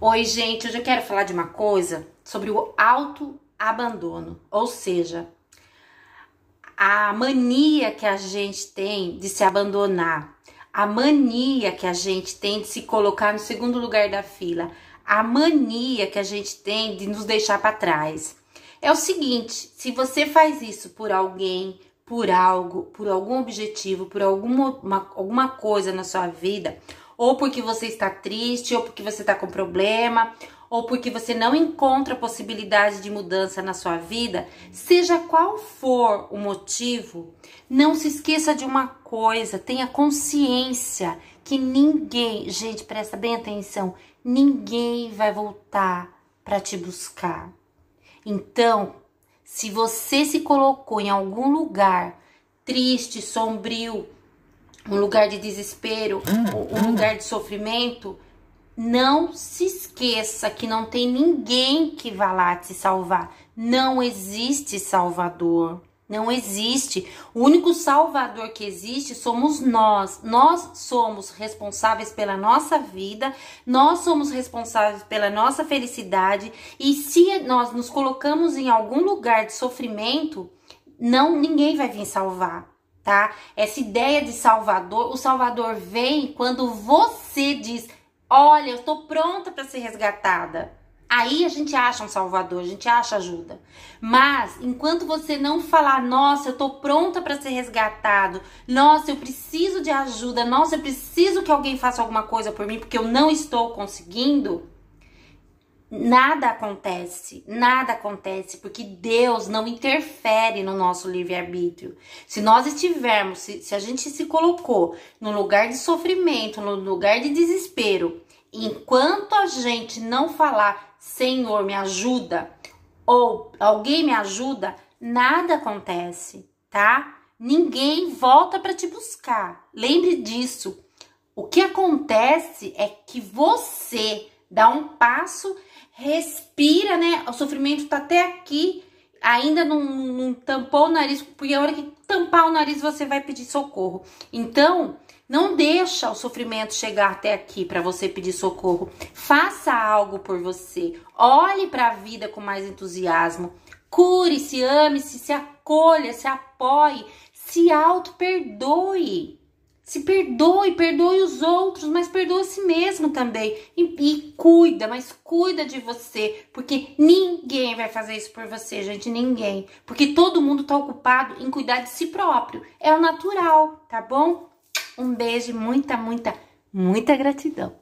Oi, gente, hoje eu quero falar de uma coisa sobre o autoabandono, ou seja, a mania que a gente tem de se abandonar, a mania que a gente tem de se colocar no segundo lugar da fila, a mania que a gente tem de nos deixar para trás. É o seguinte, se você faz isso por alguém, por algo, por algum objetivo, por alguma, uma, alguma coisa na sua vida, ou porque você está triste, ou porque você está com problema, ou porque você não encontra possibilidade de mudança na sua vida, seja qual for o motivo, não se esqueça de uma coisa, tenha consciência que ninguém, gente, presta bem atenção, ninguém vai voltar para te buscar. Então, se você se colocou em algum lugar triste, sombrio, um lugar de desespero, hum, um hum. lugar de sofrimento, não se esqueça que não tem ninguém que vá lá te salvar. Não existe salvador. Não existe. O único salvador que existe somos nós. Nós somos responsáveis pela nossa vida, nós somos responsáveis pela nossa felicidade. E se nós nos colocamos em algum lugar de sofrimento, não ninguém vai vir salvar tá? Essa ideia de Salvador, o Salvador vem quando você diz: "Olha, eu tô pronta para ser resgatada". Aí a gente acha um Salvador, a gente acha ajuda. Mas enquanto você não falar: "Nossa, eu tô pronta para ser resgatado. Nossa, eu preciso de ajuda. Nossa, eu preciso que alguém faça alguma coisa por mim porque eu não estou conseguindo", Nada acontece, nada acontece, porque Deus não interfere no nosso livre-arbítrio. Se nós estivermos, se, se, a gente se colocou no lugar de sofrimento, no lugar de desespero, enquanto a gente não falar, Senhor, me ajuda, ou alguém me ajuda, nada acontece, tá? Ninguém volta para te buscar. Lembre disso. O que acontece é que você dá um passo respira, né? O sofrimento tá até aqui, ainda não, não tampou o nariz, porque a hora que tampar o nariz você vai pedir socorro. Então, não deixa o sofrimento chegar até aqui para você pedir socorro. Faça algo por você. Olhe para a vida com mais entusiasmo. Cure-se, ame-se, se acolha, se apoie, se auto-perdoe. Se perdoe, perdoe os outros, mas perdoa a si mesmo também. E, e, cuida, mas cuida de você, porque ninguém vai fazer isso por você, gente, ninguém. Porque todo mundo tá ocupado em cuidar de si próprio. É o natural, tá bom? Um beijo, muita, muita, muita gratidão.